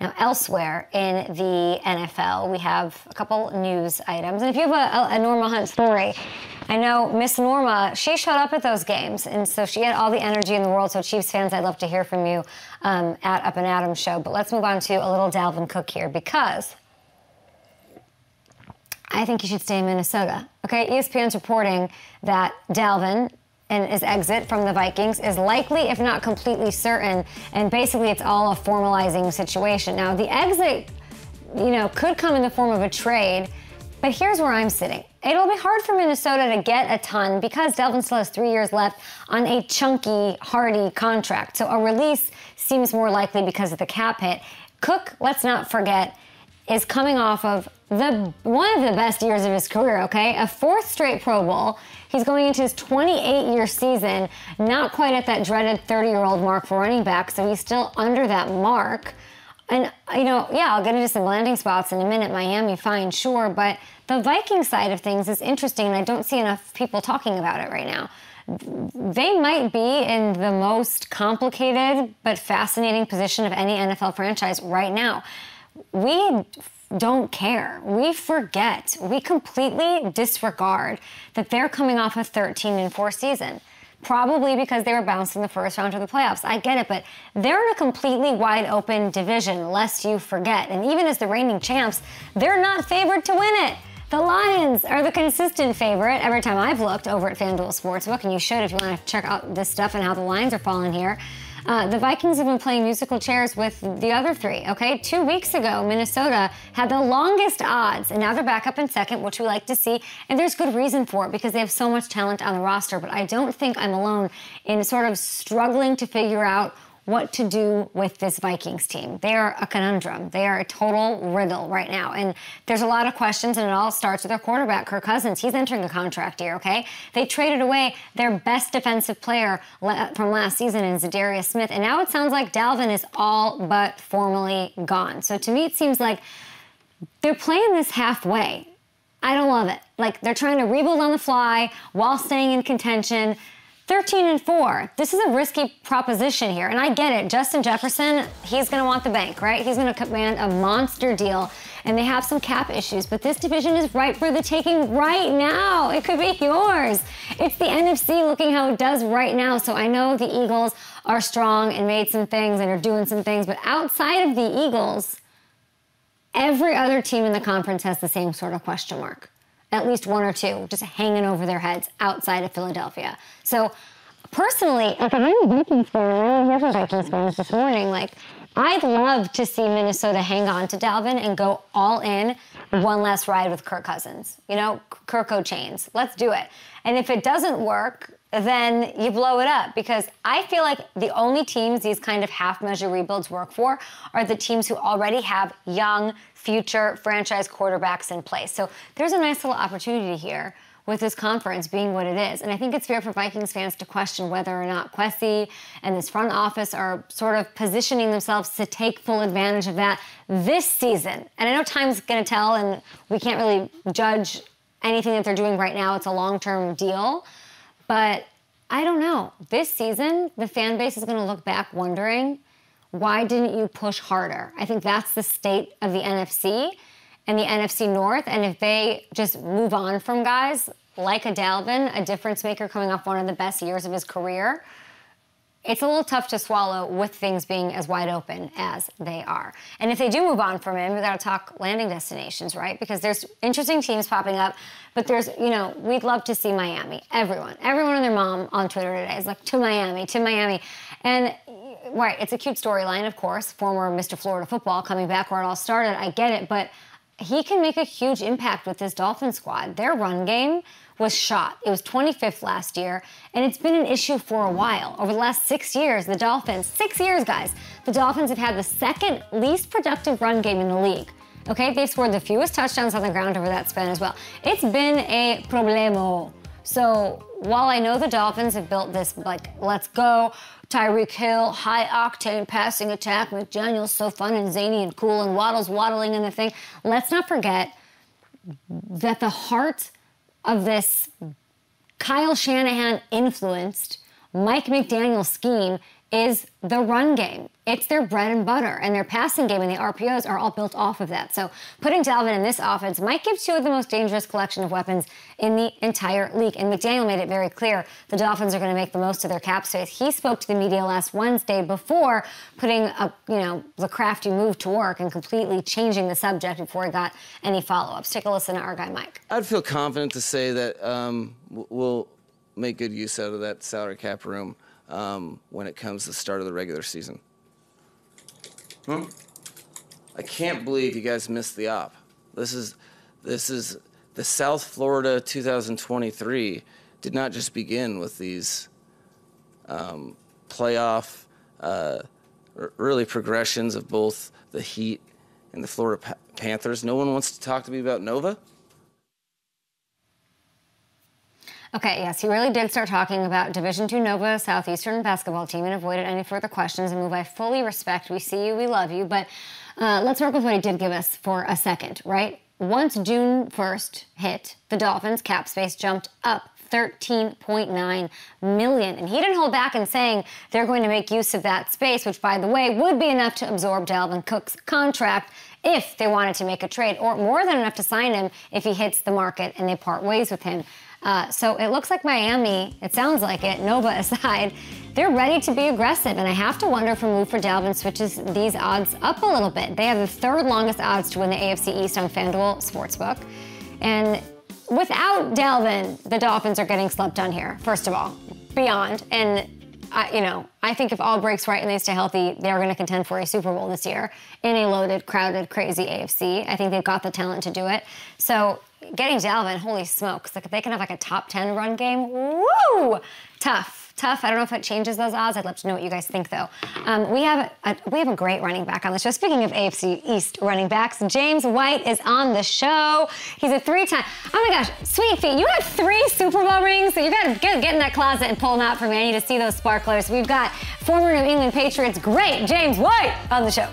Now, elsewhere in the NFL, we have a couple news items. And if you have a, a Norma Hunt story, I know Miss Norma, she showed up at those games, and so she had all the energy in the world. So, Chiefs fans, I'd love to hear from you um, at Up and Adams show. But let's move on to a little Dalvin Cook here because I think he should stay in Minnesota. Okay, ESPN's reporting that Dalvin and his exit from the Vikings is likely, if not completely certain, and basically it's all a formalizing situation. Now, the exit, you know, could come in the form of a trade, but here's where I'm sitting. It'll be hard for Minnesota to get a ton because Dalvin still has three years left on a chunky, hardy contract. So a release seems more likely because of the cap hit. Cook, let's not forget, is coming off of the one of the best years of his career, okay? A fourth straight Pro Bowl. He's going into his 28 year season, not quite at that dreaded 30 year old mark for running back, so he's still under that mark. And, you know, yeah, I'll get into some landing spots in a minute. Miami, fine, sure. But the Viking side of things is interesting, and I don't see enough people talking about it right now. They might be in the most complicated but fascinating position of any NFL franchise right now. We don't care. We forget. We completely disregard that they're coming off a 13 and 4 season. Probably because they were bounced in the first round of the playoffs. I get it, but they're in a completely wide open division, lest you forget. And even as the reigning champs, they're not favored to win it. The Lions are the consistent favorite every time I've looked over at FanDuel Sportsbook, and you should if you want to check out this stuff and how the lines are falling here. Uh, the Vikings have been playing musical chairs with the other three, okay? Two weeks ago, Minnesota had the longest odds, and now they're back up in second, which we like to see. And there's good reason for it because they have so much talent on the roster. But I don't think I'm alone in sort of struggling to figure out what to do with this Vikings team. They are a conundrum. They are a total riddle right now. And there's a lot of questions, and it all starts with their quarterback, Kirk Cousins. He's entering a contract year, okay? They traded away their best defensive player from last season in Za'Darius Smith, and now it sounds like Dalvin is all but formally gone. So to me, it seems like they're playing this halfway. I don't love it. Like they're trying to rebuild on the fly while staying in contention. 13 and 4. This is a risky proposition here. And I get it. Justin Jefferson, he's going to want the bank, right? He's going to command a monster deal. And they have some cap issues. But this division is right for the taking right now. It could be yours. It's the NFC looking how it does right now. So I know the Eagles are strong and made some things and are doing some things. But outside of the Eagles, every other team in the conference has the same sort of question mark at least one or two just hanging over their heads outside of Philadelphia. So personally, if I'm Vikings fan, I Vikings fans this morning, like I'd love to see Minnesota hang on to Dalvin and go all in one last ride with Kirk Cousins. You know, Kirko Chainz. Let's do it. And if it doesn't work, then you blow it up because I feel like the only teams these kind of half measure rebuilds work for are the teams who already have young, future franchise quarterbacks in place. So there's a nice little opportunity here with this conference being what it is. And I think it's fair for Vikings fans to question whether or not Kwesi and this front office are sort of positioning themselves to take full advantage of that this season. And I know time's going to tell, and we can't really judge anything that they're doing right now. It's a long term deal. But I don't know. This season, the fan base is going to look back wondering why didn't you push harder? I think that's the state of the NFC and the NFC North. And if they just move on from guys like a Dalvin, a difference maker coming off one of the best years of his career, it's a little tough to swallow with things being as wide open as they are. And if they do move on from him, we got to talk landing destinations, right? Because there's interesting teams popping up, but there's, you know, we'd love to see Miami. Everyone, everyone and their mom on Twitter today is like, to Miami, to Miami. And right, it's a cute storyline, of course. Former Mr. Florida football coming back where it all started. I get it, but he can make a huge impact with this Dolphin squad. Their run game was shot. It was 25th last year, and it's been an issue for a while. Over the last six years, the Dolphins, six years, guys, the Dolphins have had the second least productive run game in the league. Okay, they've scored the fewest touchdowns on the ground over that span as well. It's been a problemo. So while I know the Dolphins have built this, like, let's go, Tyreek Hill, high octane passing attack, McDaniels so fun and zany and cool, and Waddle's waddling in the thing, let's not forget that the heart of this Kyle Shanahan influenced Mike McDaniel scheme is the run game. It's their bread and butter, and their passing game and the RPOs are all built off of that. So putting Dalvin in this offense might give two of the most dangerous collection of weapons in the entire league. And McDaniel made it very clear the Dolphins are going to make the most of their cap space. He spoke to the media last Wednesday before putting a, you know, the crafty move to work and completely changing the subject before he got any follow-ups. Take a listen to our guy Mike. I'd feel confident to say that um, we'll make good use out of that salary cap room um, when it comes to the start of the regular season. Hmm? I can't believe you guys missed the op. This is this is the South Florida 2023 did not just begin with these um, playoff uh, early progressions of both the Heat and the Florida pa- Panthers. No one wants to talk to me about Nova. Okay, yes, he really did start talking about Division Two Nova Southeastern basketball team and avoided any further questions. And move, I fully respect. We see you, we love you, but uh, let's work with what he did give us for a second, right? Once June 1st hit, the Dolphins cap space jumped up 13.9 million. And he didn't hold back in saying they're going to make use of that space, which, by the way, would be enough to absorb Dalvin Cook's contract if they wanted to make a trade, or more than enough to sign him if he hits the market and they part ways with him. Uh, so it looks like Miami, it sounds like it, Nova aside, they're ready to be aggressive. And I have to wonder if a move for Dalvin switches these odds up a little bit. They have the third longest odds to win the AFC East on FanDuel Sportsbook. And without Dalvin, the Dolphins are getting slept on here, first of all, beyond. And I, you know, I think if all breaks right and they stay healthy, they're going to contend for a Super Bowl this year in a loaded, crowded, crazy AFC. I think they've got the talent to do it. So getting Dalvin, holy smokes! Like if they can have like a top ten run game, woo, tough tough. I don't know if it changes those odds. I'd love to know what you guys think, though. Um, we have a, we have a great running back on the show. Speaking of AFC East running backs, James White is on the show. He's a three-time. Oh my gosh, sweet feet! You have three Super Bowl rings. So you got to get, get in that closet and pull them out for me. I need to see those sparklers. We've got former New England Patriots great James White on the show.